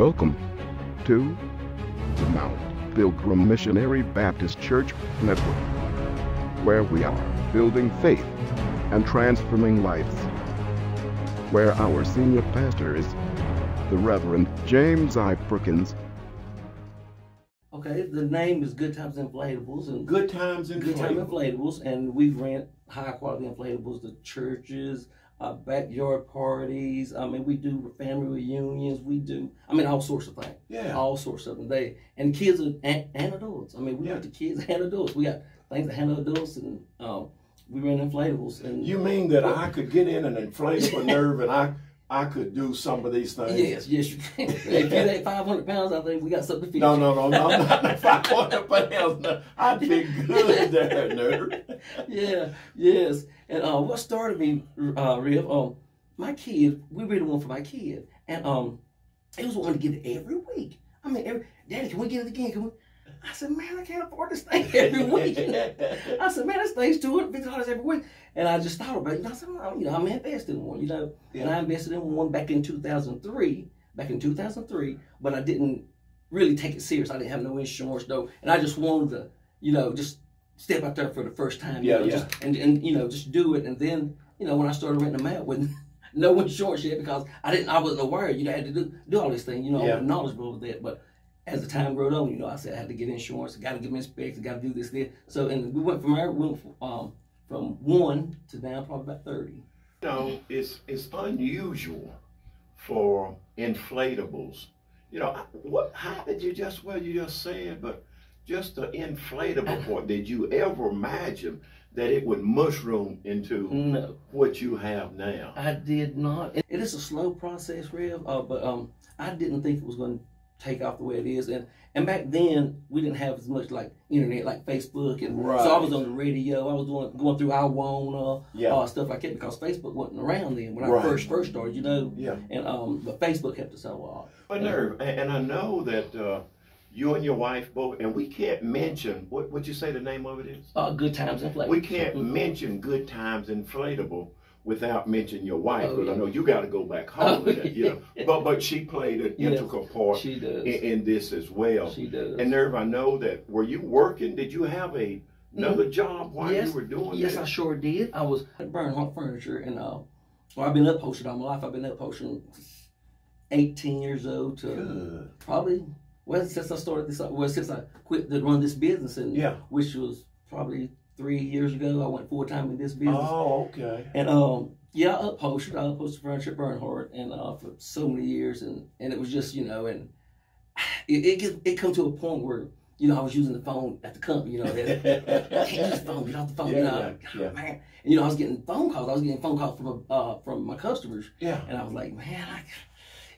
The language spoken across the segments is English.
Welcome to the Mount Pilgrim Missionary Baptist Church Network, where we are building faith and transforming lives. Where our senior pastor is the Reverend James I. Perkins. Okay, the name is Goodtymes Inflatables and Good times and Good Time Inflatables, and we rent high quality inflatables to churches, uh, backyard parties. I mean, we do family reunions. We do, I mean, all sorts of things. Yeah. All sorts of them. They and kids are, and, and adults. I mean, we Yeah. rent to kids and adults. We got things that handle adults, and um, we rent inflatables. And You mean that I could get in an inflatable nerve and I I could do some of these things? yes, yes, you can. if you ain't five hundred pounds, I think we got something to feed No, you. no, no, no, I'm not if I want to put else. No, I'd be good there, nerd. yeah, yes. And uh, what started me, uh, Riv, um, my kid, we really want for my kid, and um, he was wanting to get it every week. I mean, every, Daddy, can we get it again? Can we? I said, man, I can't afford this thing every week. I said, man, this thing's two hundred fifty dollars every week. And I just thought about it. Know, I said, well, you know, I'm investing in one. You know, and I invested in one back in two thousand three. Back in two thousand three, but I didn't really take it serious. I didn't have no insurance though, and I just wanted to, you know, just step out there for the first time. you know, yeah. Just, and and you know, just do it. And then, you know, when I started renting them out with no insurance yet, because I didn't, I wasn't aware. You know, I had to do do all these things. You know, I Yeah. wasn't knowledgeable with that, but. As the time growed on, you know, I said I had to get insurance, got to get inspected, got to do this, this. So, and we went from went from, um, from one to now probably about thirty. You know, it's it's unusual for inflatables. You know, what? How did you just? Well, you just said, but just the inflatable part. Did you ever imagine that it would mushroom into No, what you have now? I did not. It, it is a slow process, Rev, uh, but um, I didn't think it was going to take off the way it is. And and back then we didn't have as much like internet, like Facebook, and so I was on the radio. I was doing going through I Wanna, Yeah. uh, stuff like that because Facebook wasn't around then when I Right. first first started, you know. Yeah. And um, but Facebook helped us out a lot. But Nerve, and, and I know that uh, you and your wife both, and we can't mention what what you say the name of it is. Uh, Goodtymes Inflatable. We can't mention Goodtymes Inflatable without mentioning your wife, Oh, because yeah. I know you got to go back home. with that, you know. But but she played an Yeah. integral part She does. in, in this as well. she does. And Nerve, I know that. Were you working? Did you have a another job while yes, you were doing yes, I sure did. I was at Bernhardt Furniture, and uh, well, I've been upholstered all my life. I've been upholstering 18 years old to Good. probably well since I started this. Well, since I quit to run this business, and Yeah. which was probably three years ago. I went full time in this business, Oh, okay. and um, yeah, I upholstered. I upholstered furniture at Bernhardt, and uh, for so many years, and and it was just you know, and it it get, it come to a point where. You know, I was using the phone at the company. You know, that- I can't use the phone. Get off the phone. you know, yeah, yeah. man. And, you know, I was getting phone calls. I was getting phone calls from uh from my customers, Yeah. and I was like, man, I,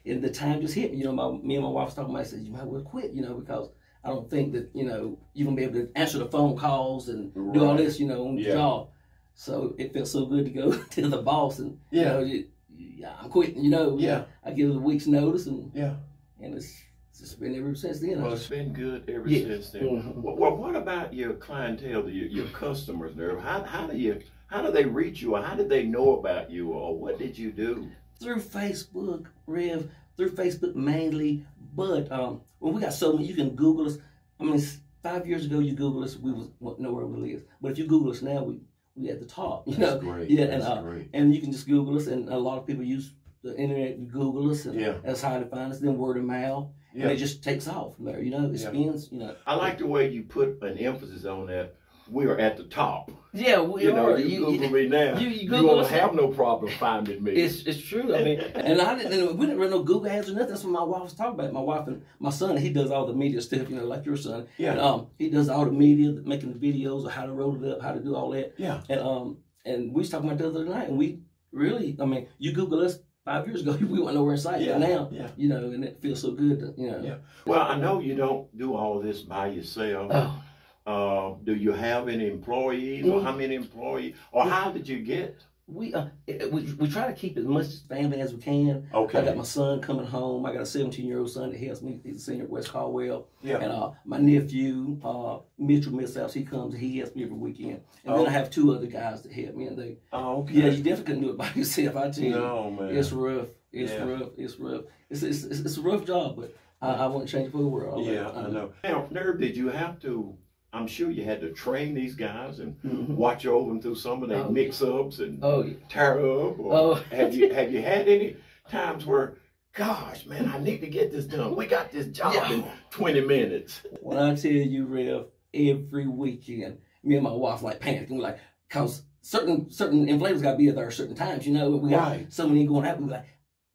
and the time just hit me. You know, my me and my wife was talking about. I said, you might well quit. You know, because I don't think that you know you're gonna be able to answer the phone calls and do all this. You know, on the Yeah. job. So it felt so good to go to the boss and you Yeah. know, you, yeah, I'm quitting. You know, Yeah. I give it a week's notice and Yeah. and it's it's just been ever since then. I Well, it's just- been good ever Yeah. since then. Mhm. Well, well, what about your clientele, your, your customers, Nerve? How, how do you how do they reach you, or how did they know about you, or what did you do? through Facebook, Rev, through Facebook mainly. But um, when we got so many, you can Google us. I mean, five years ago you Google us, we was wouldn't know where we live. But if you Google us now, we we at the top. You know, great. yeah, and uh, great. and you can just Google us, and a lot of people use the internet. You Google us, and Yeah. that's how to find us. Then word of mouth, Yeah. and it just takes off from there. You know, it Yeah. spins. You know, I like the way you put an emphasis on that. We are at the top. yeah, we You know, are. you, You- Google me now. you- you You, Google won't have no problem finding me. It's it's true. I mean, and I didn't. We didn't run no Google ads or nothing. That's what my wife was talking about. My wife and my son. He does all the media stuff. You know, like your son. Yeah. And, um, he does all the media, making the videos of how to roll it up, how to do all that. yeah. And um, and we was talking about the other night, and we really, I mean, you Google us five years ago, we weren't nowhere in sight. Yeah. But now, Yeah. you know, and it feels so good. To, you know. Yeah. Well, I know you don't do all this by yourself. Oh, Uh, do you have any employees, or Mm. how many employees, or how did you get? we uh, we we try to keep as much family as we can. Okay. I got my son coming home. I got a 17 year old son that helps me. He's a senior at West Caldwell. Yeah. And uh, my nephew, uh, Mitchell Millsaps, he comes. He helps me every weekend. And Oh. then I have two other guys that help me. And they, Oh, okay. yeah, you definitely couldn't do it by yourself. I tell you, No, man. it's rough. It's Yeah. rough. It's rough. It's, it's it's it's a rough job, but I, I wouldn't change it for the world. Yeah, I know. Now, Nerve, did you have to? I'm sure you had to train these guys and Mhm. watch over them through some of their Oh. mix-ups and Oh, yeah. tear up. Or Oh. have you have you had any times where, gosh, man, I need to get this done. We got this job Yeah. in 20 minutes. when I tell you, Rev, every weekend, me and my wife like panicking, We're like, cause certain certain inflators got to be there at certain times, you know. We got Right. so many going out. We like,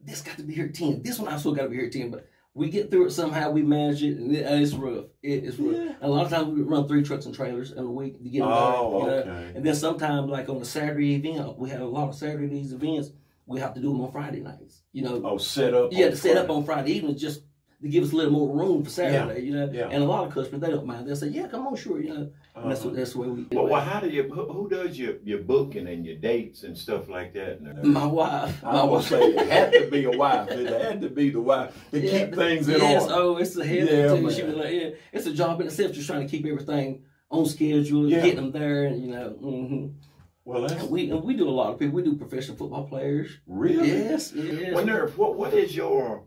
this got to be here at ten. This one I also got to be here at ten. But we get through it somehow. We manage it, and uh, it's rough. It is rough. Yeah. And a lot of times we run three trucks and trailers in a week to get them Oh, there. you know? okay. And then sometimes, like on a Saturday event, we have a lot of Saturdays events. We have to do them on Friday nights. You know, Oh, set up. yeah, on to set up Friday. on Friday evening just to give us a little more room for Saturday, you know. yeah. And a lot of customers they don't mind. They'll say, "Yeah, come on, sure," you know. That's Uh-huh. what that's the way we. Well, well, how do you? Who, who does your your booking and your dates and stuff like that? My wife. I My would wife. say it had to be a wife. It had to be the wife to Yeah, keep things in yes, order. oh, it's a headache Yeah, too. She was like, "Yeah, it's a job in itself, just trying to keep everything on schedule, Yeah. getting them there, and you know." hmm Well, that's we and we do a lot of people. We do professional football players. really. Yes, yes. Well, Nerve, what what is your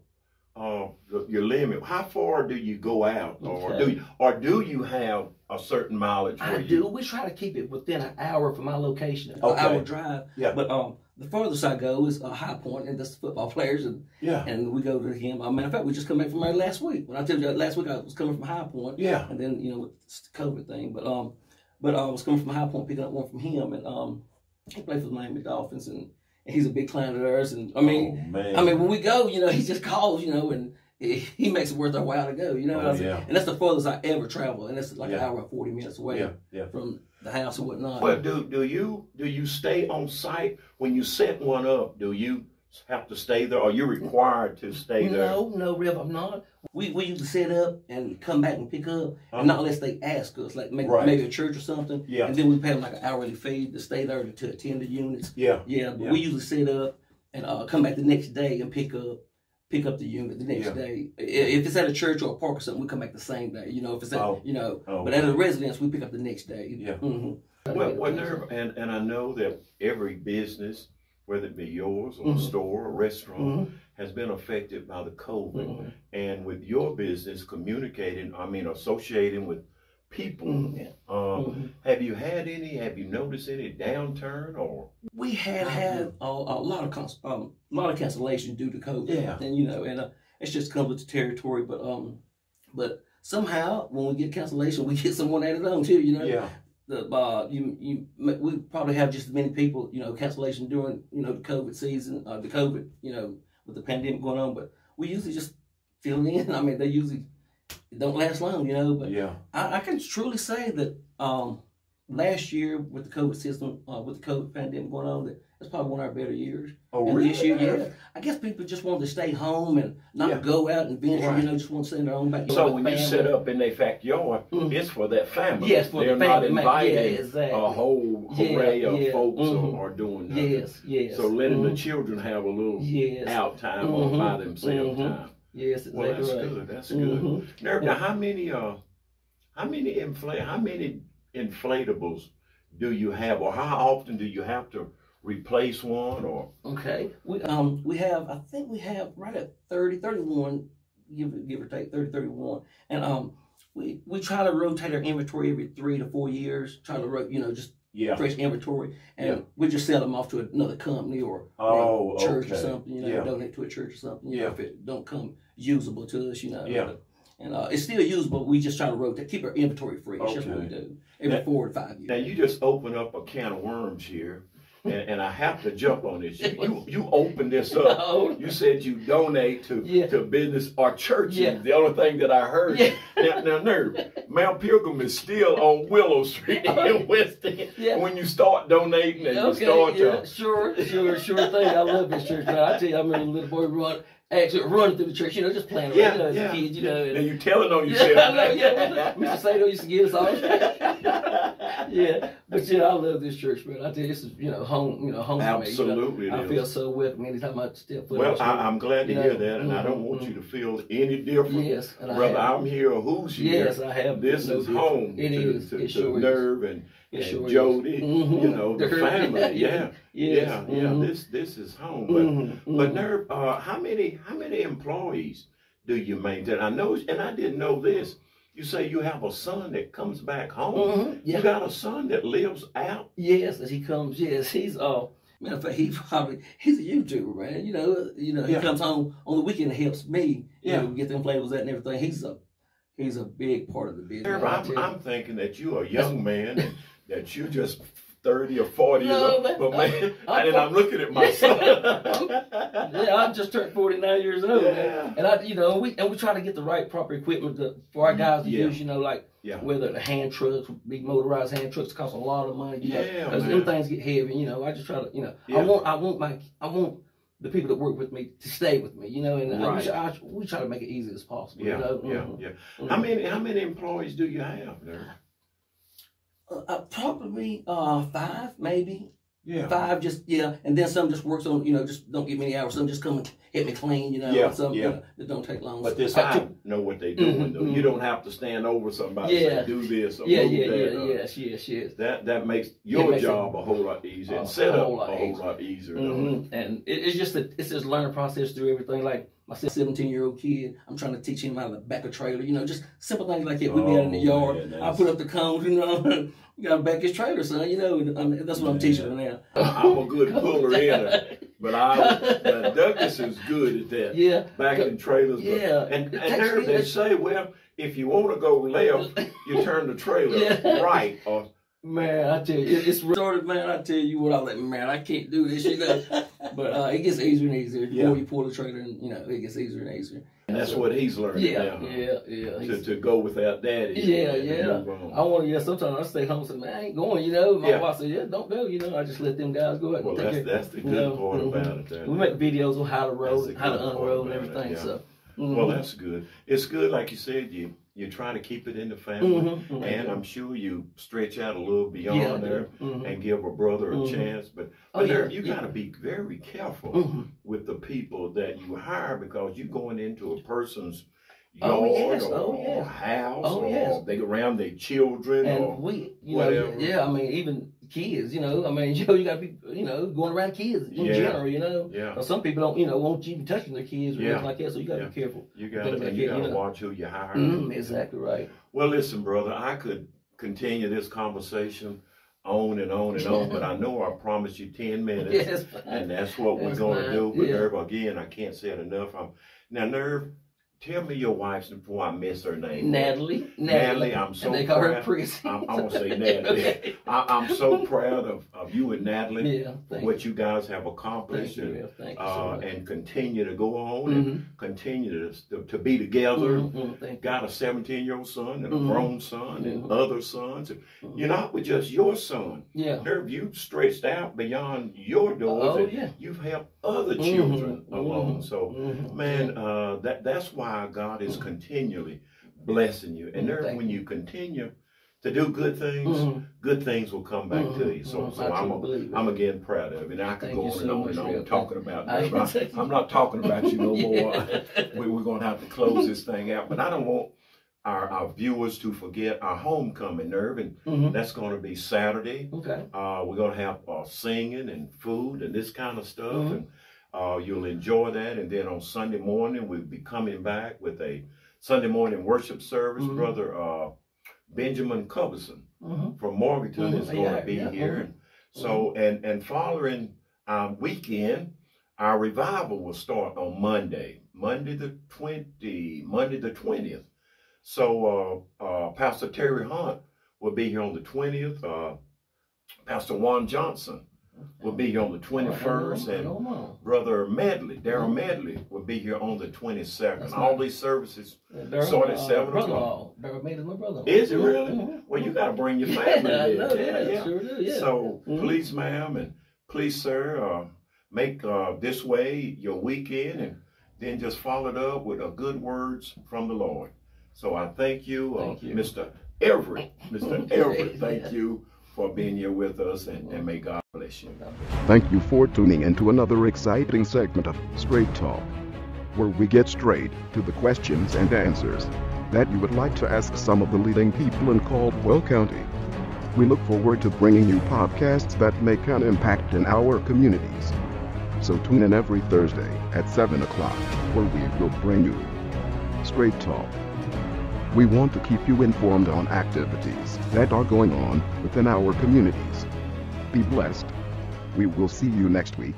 uh your limit? How far do you go out, or Okay. do you, or do you have a certain mileage? I where do. You, We try to keep it within an hour from my location, an Okay. hour drive. Yeah. But um, the farthest I go is a High Point, and that's the football players, and yeah, and we go to him. Uh, matter of fact, we just come back from there last week. When I told you last week, I was coming from High Point, yeah. and then you know with the COVID thing, but um, but uh, I was coming from High Point, picking up one from him, and um, he played for the Miami Dolphins, and he's a big client of ours, and I mean, oh, man. I mean, when we go, you know, he just calls, you know, and he, he makes it worth our while to go, you know. what Oh, I'm saying? yeah. And that's the furthest I ever travel, and that's like an hour and forty minutes away yeah, yeah. from the house and whatnot. Well, do do you do you stay on site when you set one up? Do you have to stay there? Are you required to stay there? no, no, Rev, I'm not. We we used to set up and come back and pick up, Uh-huh. and not unless they ask us, like maybe, Right. maybe a church or something. Yeah. And then we pay them like an hourly fee to stay there to, to attend the units. Yeah, Yeah, but Yeah. we usually set up and uh, come back the next day and pick up pick up the unit the next Yeah. day. If it's at a church or a park or something, we come back the same day. You know, if it's at Oh. you know, Oh, but at a residence, we pick up the next day. Yeah. hmm Well, well there, and, and I know that every business, whether it be yours or a Mhm. store or restaurant, Mhm. Has been affected by the COVID. Mhm. And with your business communicating, I mean, associating with people, Mhm. Yeah. um, Mhm. have you had any, have you noticed any downturn or? We had had a, a lot of um, a lot of cancellation due to COVID. Yeah. and you know, and uh, it's just comes with the territory. But um, but somehow when we get cancellation, we get someone added on too. You know, Yeah, the uh, you you we probably have just as many people you know cancellation during you know the COVID season, uh, the COVID you know with the pandemic going on, but we usually just fill in. I mean, they usually don't last long, you know. But yeah, I, I can truly say that um, last year with the COVID system, uh, with the COVID pandemic going on, that it's probably one of our better years. oh, and really? this year, yeah, I guess people just wanted to stay home and not Yeah. go out and venture. Right. You know, just want to stay in their own backyard. So when you set up in their backyard, Mhm. it's for that family. Yes, for They're the not family. inviting yeah, exactly. a whole Yeah, array of yeah. folks Mhm. or, or doing nothing. Yes, yes. So letting the Mhm. children have a little yes, out time or Mhm. by themselves time. yes, Well, that's right. good. That's good. Now, now, how many uh, how many inflate, how many inflatables do you have, or how often do you have to replace one? Or Okay. We um we have I think we have right at 30, 31, give give or take 30, 31. And um we we try to rotate our inventory every three to four years. Try to you know just yeah, fresh inventory, and Yeah. we just sell them off to another company or, Oh, or a church or something. You know, Yeah. donate to a church or something. You know, Yeah. if it don't come usable to us, you know. Yeah. And uh, it's still usable. We just try to rotate, keep our inventory fresh. That's what we do every Now- four to five years. now you just open up a can of worms here, and, and I have to jump on this. You you, you open this up. No. You said you donate to Yeah. to business or churches. Yeah. The only thing that I heard. Yeah. Now, now, Nerve, Mount Pilgrim is still on Willow Street in West End. Yeah. When you start donating and you start yeah, to, sure, sure, sure thing. I love this church, man. I tell you, I remember a little boy run, actually running through the church, you know, just playing around, Yeah, you know, as yeah. a kid, you know. and and- you telling on yeah, yourself. I know, yeah. Mr. Sato used to give us all. yeah, but yeah, I love this church, man. I tell you, this is you know home, you know, home. Absolutely, You know? I feel is. so welcome anytime I step foot. Well, I, I'm glad to You hear know, that, and I don't want you to feel any different. yes, and I Whether have- I'm here or who's here, Yes, I have. this no is different. home It to, is. to, it to sure is. Nerve and, It and sure is. Jody, Mhm. you know, the family. Yeah, Yes. yeah, yeah. Mhm. This this is home. But Mhm. but. Nerve, uh, how many how many employees do you maintain? I know, and I didn't know this. You say you have a son that comes back home. Mhm. You got a son that lives out. Yes, as he comes. Yes, he's uh. Matter of fact, he probably he's a YouTuber, man. You know, you know, he Yeah. comes home on the weekend and helps me. You Yeah. know, get them flavors out and everything. He's a he's a big part of the business. I'm. I'm thinking that you're a young man and that you're just 30 or 40 years No, old. man, But man, I'm- and I'm looking at myself. yeah, I just turned 49 years old. man. And I, you know, we and we try to get the right proper equipment to, for our guys to Yeah. use. You know, like Yeah. whether the hand trucks, big motorized hand trucks, cost a lot of money. You Yeah, because them things get heavy. You know, I just try to, you know, I want, I want my, I want the people that work with me to stay with me. You know, and I, we, try, I, we try to make it easy as possible. Yeah, you know? yeah, Mhm. yeah. How many how many employees do you have there? Uh, uh, probably uh, five, maybe Yeah. five. Just yeah, and then some just works on. You know, just don't give me any hours. Some just come and hit me clean. You know, Yeah, some yeah. You know, that don't take long. But this I I know what they doing Mhm, though. You don't have to stand over somebody Yeah. and do this or yeah, move yeah, that. yeah, or- yes, yes, yes. That that makes your makes it job a whole lot easier and set up whole a lot whole easier. lot easier. hmm And it, it's just a it's just learning process through everything. Like my 17 year old kid, I'm trying to teach him how to back a trailer. You know, just simple things like that. We be out in the Oh, yard. man, I put up the cones. You know, you got to back his trailer, son. You know, and, um, that's what I'm teaching him now. I'm a good puller in, but I but Douglas is good at that. yeah, Back in trailers. but- Yeah. And, and there they say, well, if you want to go left, you turn the trailer Yeah. right. Or Man, I tell you, it's started, man. I tell you what, I'm like, man, I can't do this, you know. but uh, it gets easier and easier. The Yeah. more you pull the trailer, and you know, it gets easier and easier. and that's what he's learning Yeah, now. yeah, yeah. To, to go without daddy. Yeah, yeah. I want to. Yeah, sometimes I stay home and say, man, I ain't going. You know, my Yeah. wife said, yeah, don't go. You know, I just let them guys go ahead Well, that's that's the you good know, part mhm. about it. There. We make videos on how to roll, how to unroll, and it, everything. yeah. So, Well, mhm. that's good. It's good, like you said. You you try to keep it in the family, Mhm, mhm. and I'm sure you stretch out a little beyond yeah, there mhm. and give a brother a Mhm. chance. But Oh, but yeah, there, you yeah. got to be very careful Mhm. with the people that you hire because you're going into a person's yard Oh, yes. or, Oh, yeah. house Oh, or they go around their children And we, you whatever. know, yeah, I mean, even kids, you know, I mean, Joe, you got to be, you know, going around kids in Yeah. general, you know. yeah. Now, some people don't, you know, won't you touching their kids or Yeah. anything like that, so you got to Yeah. be careful. You got to you got to you know. watch who you hire. Mm, exactly right. Well, listen, brother, I could continue this conversation on and on and on, but I know I promised you ten minutes. Yes. And that's what we're going to do. But Yeah. Nerve, again, I can't say it enough. I'm, now, Nerve, tell me your wife's before I miss her name. Natalie. Natalie, I'm so and they call her proud. Prissy. I'm, I'm gonna say Natalie. Okay. I, I'm so proud of, of you and Natalie, Yeah, thank what you. you guys have accomplished, you. and, yeah, Thank you so uh, and continue to go on and Mhm. continue to, to be together. Mhm, Thank. Got a 17 year old son and a Mhm. grown son and other sons. Mhm. You're not with just your son. Yeah. Nerve, you've stretched out beyond your doors Oh, and yeah. you've helped other children along. So, man, uh, that that's why God is continually blessing you. And Mhm, there, when you continue to do good things, Mhm, good things will come back to mhm, you. So, so I'm, a. I'm again proud of it. And I could go on so and on and on talking about. I'm not talking about you no more. We, we're going to have to close this thing out. But I don't want our, our viewers to forget our homecoming nerve. And that's going to be Saturday. Okay. Uh, we're going to have uh, singing and food and this kind of stuff. And uh, you'll enjoy that. And then on Sunday morning, we'll be coming back with a Sunday morning worship service. Mhm. Brother uh, Benjamin Coverson Mhm. from Morganton Mhm. is going Yeah, to be yeah, here. And so, and, and following um, weekend, our revival will start on Monday, Monday the 20, Monday the 20th. So, uh, uh, Pastor Terry Hunt will be here on the 20th. Uh, Pastor Juan Johnson will be here on the 21st. And on, right on. Brother Medley, Daryl. Medley, will be here on the 22nd. That's All these services. Yeah, Daryl, So at uh, seven brother-in-law. Daryl it my brother. Is it really? Well, you got to bring your family. I there. know, yeah, Yeah, yeah. sure do, yeah. So Mhm. please, ma'am, and please, sir, uh, make uh, this way your weekend, and then just follow it up with uh, good words from the Lord. So I thank you, uh, Thank you. Mr. Everette. Mr. Everette, thank you for being here with us, and, and may God bless you. Thank you for tuning into another exciting segment of Straight Talk, where we get straight to the questions and answers that you would like to ask some of the leading people in Caldwell County. We look forward to bringing you podcasts that make an impact in our communities. So tune in every Thursday at 7 o'clock, where we will bring you Straight Talk. We want to keep you informed on activities that are going on within our communities. Be blessed. We will see you next week.